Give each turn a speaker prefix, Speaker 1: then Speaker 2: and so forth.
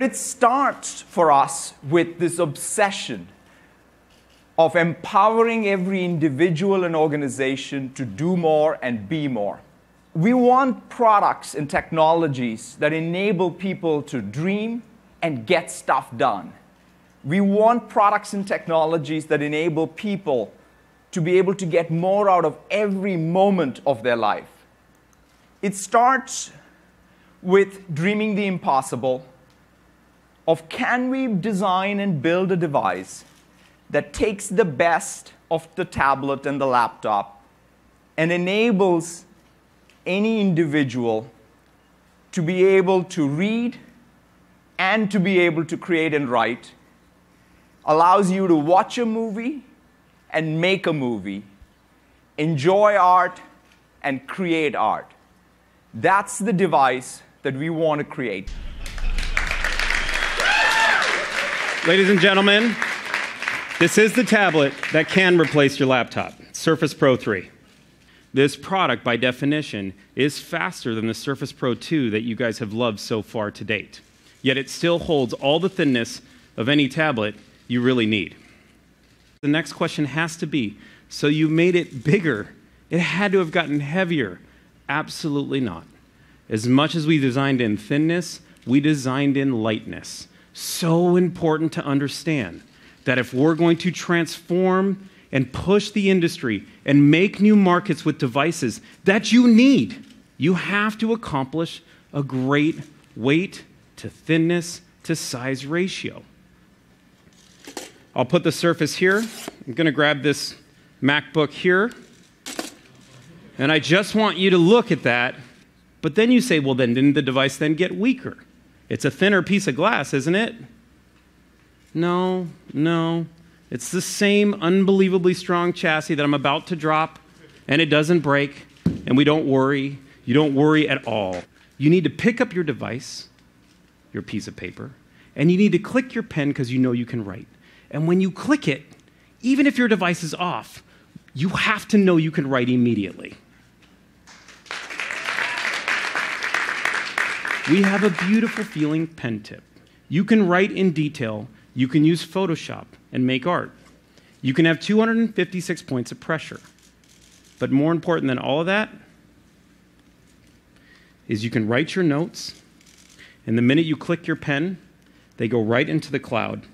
Speaker 1: It starts for us with this obsession of empowering every individual and organization to do more and be more. We want products and technologies that enable people to dream and get stuff done. We want products and technologies that enable people to be able to get more out of every moment of their life. It starts with dreaming the impossible of can we design and build a device that takes the best of the tablet and the laptop and enables any individual to be able to read and to be able to create and write, allows you to watch a movie and make a movie, enjoy art and create art. That's the device that we want to create.
Speaker 2: Ladies and gentlemen, this is the tablet that can replace your laptop, Surface Pro 3. This product, by definition, is faster than the Surface Pro 2 that you guys have loved so far to date. Yet it still holds all the thinness of any tablet you really need. The next question has to be so you made it bigger. It had to have gotten heavier. Absolutely not. As much as we designed in thinness, we designed in lightness. So important to understand that if we're going to transform and push the industry and make new markets with devices that you need, you have to accomplish a great weight to thinness to size ratio. I'll put the surface here. I'm going to grab this MacBook here. And I just want you to look at that. But then you say, well, then didn't the device then get weaker? It's a thinner piece of glass, isn't it? No, no. It's the same unbelievably strong chassis that I'm about to drop, and it doesn't break, and we don't worry. You don't worry at all. You need to pick up your device, your piece of paper, and you need to click your pen because you know you can write. And when you click it, even if your device is off, you have to know you can write immediately. We have a beautiful feeling pen tip. You can write in detail, you can use Photoshop and make art. You can have 256 points of pressure. But more important than all of that is you can write your notes, and the minute you click your pen, they go right into the cloud